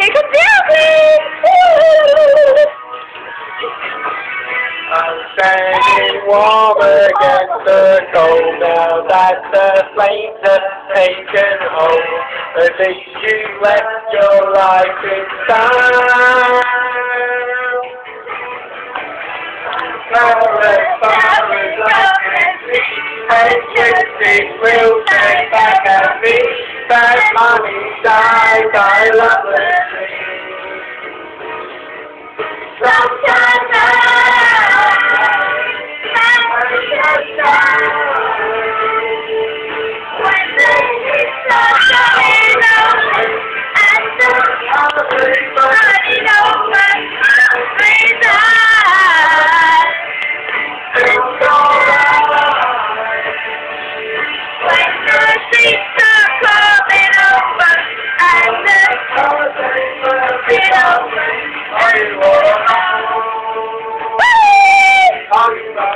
Take a selfie! I'm standing warm against the cold now that the flames have taken hold. At least you left your life in time. Far as far as I can see, and it will take back at me. Bad money dies, I love the